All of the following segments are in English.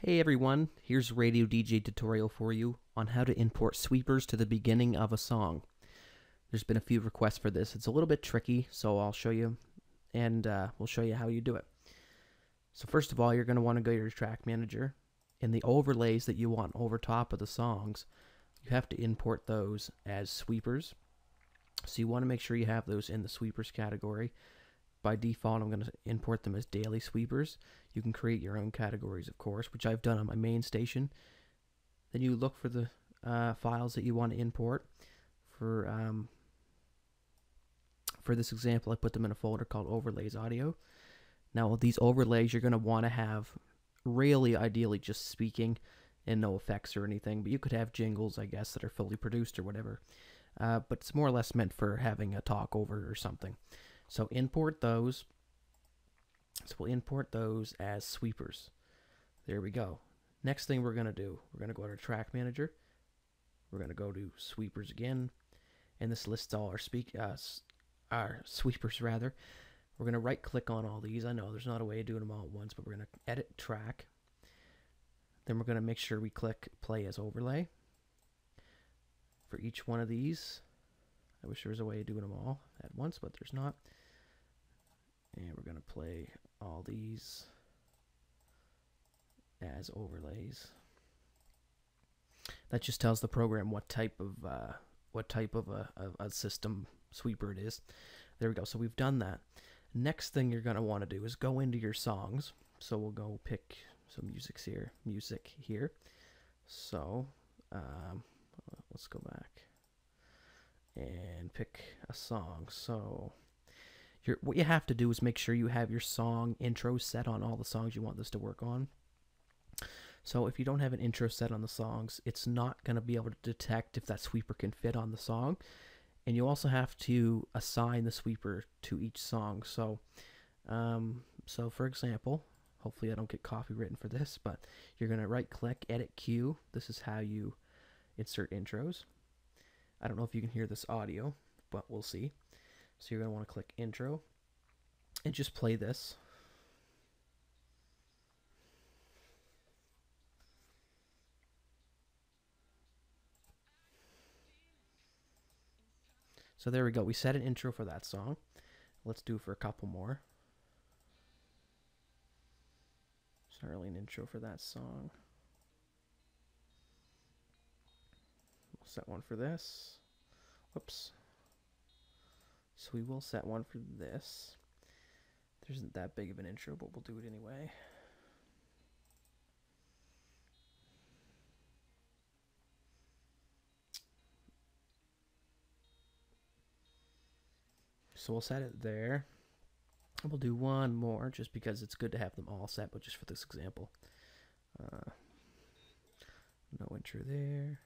Hey everyone, here's a RadioDJ tutorial for you on how to import sweepers to the beginning of a song. There's been a few requests for this. It's a little bit tricky, so I'll show you and uh, we'll show you how you do it. So first of all, you're going to want to go to your track manager and the overlays that you want over top of the songs, you have to import those as sweepers. So you want to make sure you have those in the sweepers category. By default, I'm going to import them as daily sweepers. You can create your own categories, of course, which I've done on my main station. Then you look for the uh, files that you want to import. For um, for this example, I put them in a folder called Overlays Audio. Now, these overlays you're going to want to have really ideally just speaking and no effects or anything, but you could have jingles, I guess, that are fully produced or whatever. Uh, but it's more or less meant for having a talk over or something. So import those. So we'll import those as sweepers. There we go. Next thing we're going to do, we're going to go to track manager. We're going to go to sweepers again. And this lists all our speak uh, our sweepers rather. We're going to right click on all these. I know there's not a way of doing them all at once, but we're going to edit track. Then we're going to make sure we click play as overlay for each one of these. I wish there was a way of doing them all at once, but there's not. And we're going to play all these as overlays. That just tells the program what type of uh, what type of a, a, a system sweeper it is. There we go. So we've done that. Next thing you're going to want to do is go into your songs. So we'll go pick some music here. Music here. So um, let's go back and pick a song. So what you have to do is make sure you have your song intro set on all the songs you want this to work on. So if you don't have an intro set on the songs, it's not going to be able to detect if that sweeper can fit on the song and you also have to assign the sweeper to each song. So, um, so for example, hopefully I don't get copywritten for this, but you're gonna right click, edit cue. This is how you insert intros. I don't know if you can hear this audio, but we'll see. So you're gonna want to click intro and just play this. So there we go. We set an intro for that song. Let's do for a couple more. It's not really an intro for that song. Set one for this. Whoops. So we will set one for this. There isn't that big of an intro, but we'll do it anyway. So we'll set it there. We'll do one more just because it's good to have them all set, but just for this example. Uh, no intro there.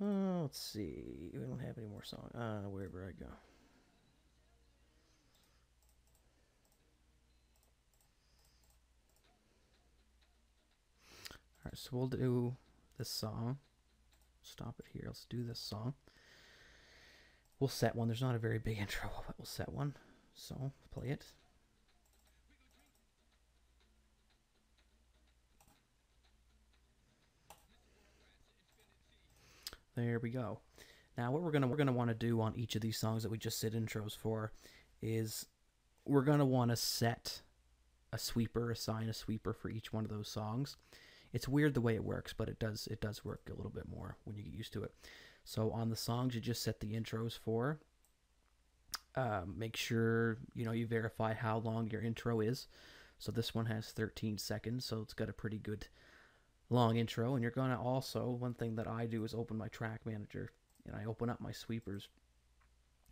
Oh, let's see. We don't have any more songs. Uh, wherever I go. Alright, so we'll do this song. Stop it here. Let's do this song. We'll set one. There's not a very big intro, but we'll set one. So, play it. There we go. Now what we're gonna we're gonna want to do on each of these songs that we just set intros for is we're gonna want to set a sweeper, assign a sweeper for each one of those songs. It's weird the way it works, but it does it does work a little bit more when you get used to it. So on the songs, you just set the intros for. Um, make sure you know you verify how long your intro is. So this one has 13 seconds, so it's got a pretty good long intro. And you're gonna also one thing that I do is open my track manager and I open up my sweepers,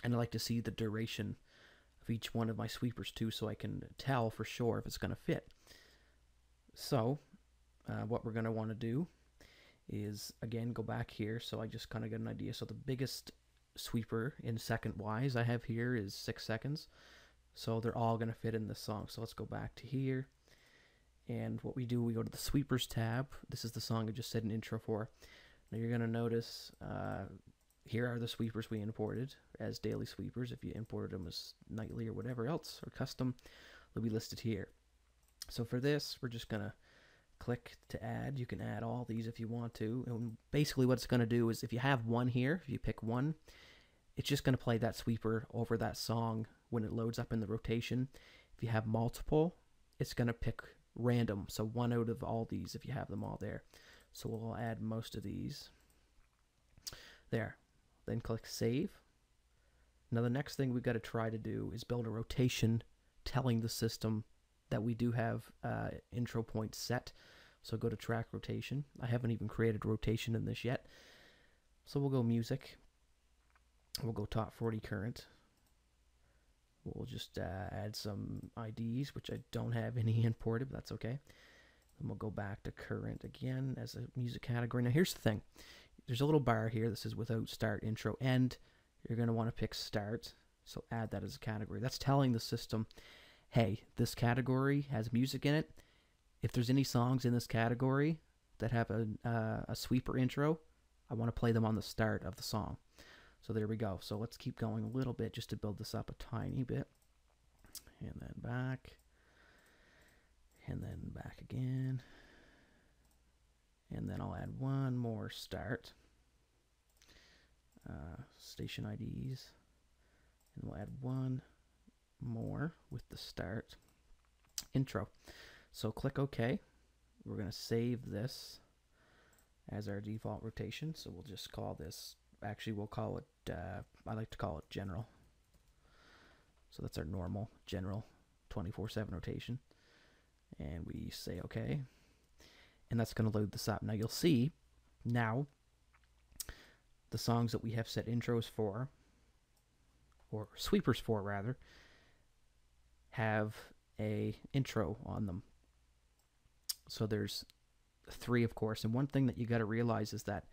and I like to see the duration of each one of my sweepers too, so I can tell for sure if it's gonna fit. So uh, what we're going to want to do is again go back here so I just kind of get an idea so the biggest sweeper in second wise I have here is six seconds so they're all going to fit in this song so let's go back to here And what we do, we go to the sweepers tab. This is the song I just said an intro for. Now you're going to notice uh, here are the sweepers we imported as daily sweepers. If you imported them as nightly or whatever else or custom, they'll be listed here. So for this, we're just going to click to add. You can add all these if you want to. And basically what it's going to do is if you have one here, if you pick one, it's just going to play that sweeper over that song when it loads up in the rotation. If you have multiple, it's going to pick random. So one out of all these if you have them all there. So we'll add most of these. There. Then click save. Now the next thing we've got to try to do is build a rotation telling the system that we do have uh, intro point set. So go to track rotation. I haven't even created rotation in this yet. So we'll go music. We'll go top 40 current. We'll just uh, add some IDs, which I don't have any imported, but that's okay. Then we'll go back to current again as a music category. Now here's the thing. There's a little bar here This is without start, intro, end. You're going to want to pick start. So add that as a category. That's telling the system, hey, this category has music in it. If there's any songs in this category that have a, uh, a sweeper intro, I want to play them on the start of the song. So there we go. So let's keep going a little bit just to build this up a tiny bit. And then back. And then back again. And then I'll add one more start. Uh, station IDs. And we'll add one more with the start intro. So click OK. We're going to save this as our default rotation. So we'll just call this actually we'll call it uh, I like to call it general. So that's our normal general 24-7 rotation. And we say okay. And that's going to load this up. Now you'll see now the songs that we have set intros for or sweepers for rather have a intro on them. So there's three of course. And one thing that you got to realize is that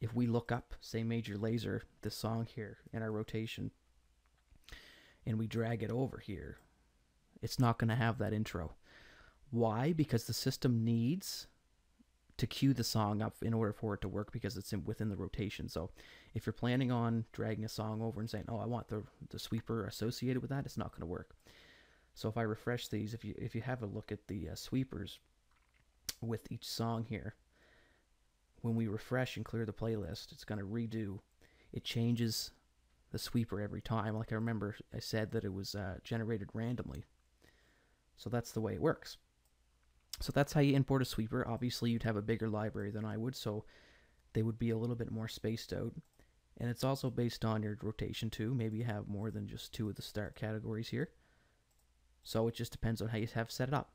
if we look up, say, Major Lazer, this song here in our rotation, and we drag it over here, it's not going to have that intro. Why? Because the system needs to cue the song up in order for it to work because it's in, within the rotation. So if you're planning on dragging a song over and saying, oh, I want the, the sweeper associated with that, it's not going to work. So if I refresh these, if you if you have a look at the uh, sweepers with each song here, when we refresh and clear the playlist, it's going to redo. It changes the sweeper every time. Like I remember I said that it was uh, generated randomly. So that's the way it works. So that's how you import a sweeper. Obviously, you'd have a bigger library than I would, so they would be a little bit more spaced out. And it's also based on your rotation too. Maybe you have more than just two of the start categories here. So it just depends on how you have set it up.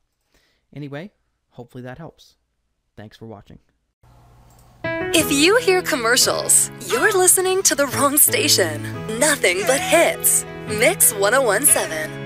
Anyway, hopefully that helps. Thanks for watching. If you hear commercials, you're listening to the wrong station. Nothing but hits. Mix 1017.